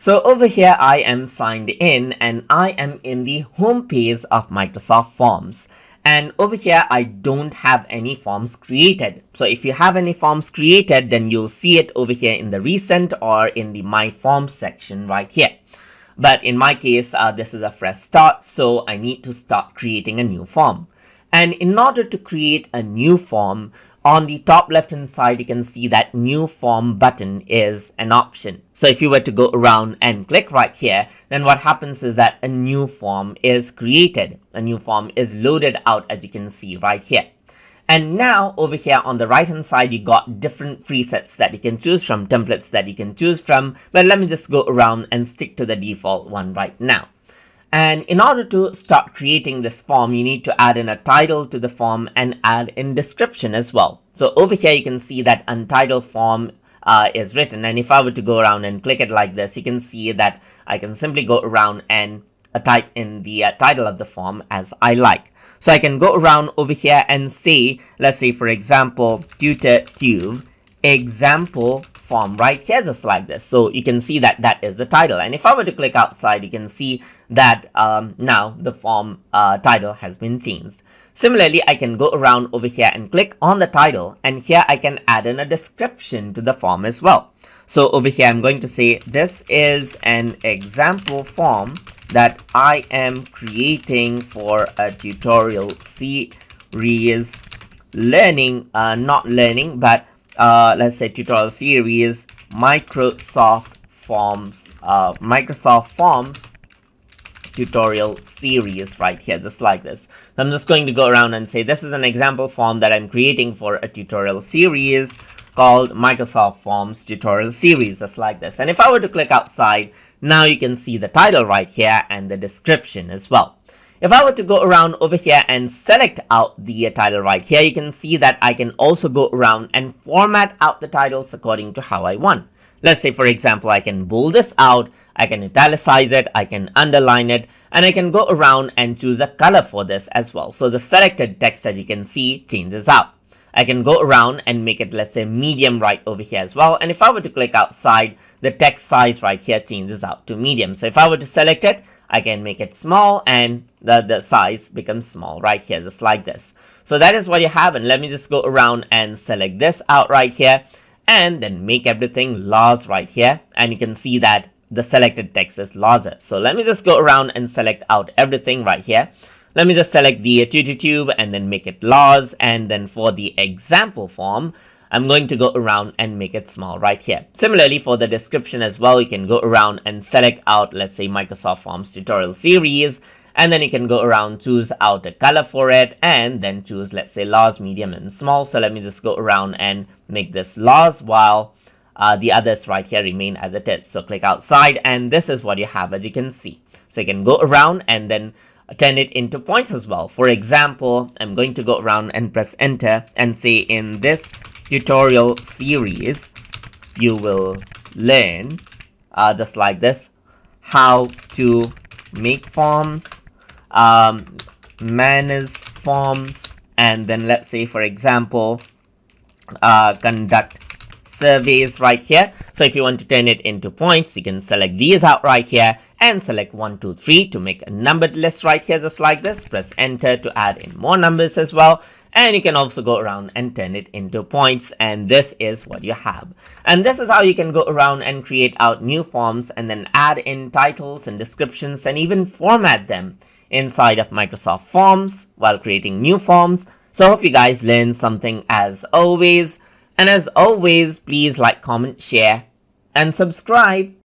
So over here, I am signed in and I am in the home page of Microsoft Forms. And over here, I don't have any forms created. So if you have any forms created, then you'll see it over here in the recent or in the My Forms section right here. But in my case, uh, this is a fresh start, so I need to start creating a new form. And in order to create a new form, on the top left hand side, you can see that new form button is an option. So if you were to go around and click right here, then what happens is that a new form is created. A new form is loaded out as you can see right here. And now over here on the right hand side, you got different presets that you can choose from, templates that you can choose from. But let me just go around and stick to the default one right now. And in order to start creating this form, you need to add in a title to the form and add in description as well. So over here, you can see that untitled form uh, is written. And if I were to go around and click it like this, you can see that I can simply go around and uh, type in the uh, title of the form as I like. So I can go around over here and say, let's say for example, tutor tube example form right? Here just like this so you can see that that is the title. And if I were to click outside you can see that um, now the form uh, title has been changed. Similarly I can go around over here and click on the title. And here I can add in a description to the form as well. So over here I'm going to say this is an example form that I am creating for a tutorial series. Learning uh, not learning but uh, let's say tutorial series Microsoft Forms uh, Microsoft Forms tutorial series right here just like this. So I'm just going to go around and say this is an example form that I'm creating for a tutorial series called Microsoft Forms tutorial series just like this. And if I were to click outside now you can see the title right here and the description as well if I were to go around over here and select out the title right here, you can see that I can also go around and format out the titles according to how I want. Let's say, for example, I can bold this out, I can italicize it, I can underline it, and I can go around and choose a color for this as well. So the selected text as you can see changes out. I can go around and make it, let's say, medium right over here as well. And if I were to click outside, the text size right here changes out to medium. So if I were to select it, I can make it small and the, the size becomes small right here, just like this. So that is what you have. And let me just go around and select this out right here and then make everything large right here. And you can see that the selected text is larger. So let me just go around and select out everything right here. Let me just select the tutor tube and then make it large. And then for the example form, I'm going to go around and make it small right here. Similarly, for the description as well, you can go around and select out, let's say, Microsoft Forms tutorial series, and then you can go around, choose out a color for it, and then choose, let's say, large, medium, and small. So let me just go around and make this large while uh, the others right here remain as it is. So click outside, and this is what you have, as you can see. So you can go around and then turn it into points as well. For example, I'm going to go around and press enter and say in this tutorial series, you will learn, uh, just like this, how to make forms, um, manage forms, and then let's say, for example, uh, conduct surveys right here. So if you want to turn it into points, you can select these out right here and select 1, 2, 3 to make a numbered list right here just like this. Press enter to add in more numbers as well and you can also go around and turn it into points. And this is what you have. And this is how you can go around and create out new forms and then add in titles and descriptions and even format them inside of Microsoft Forms while creating new forms. So I hope you guys learned something as always. And as always please like comment share and subscribe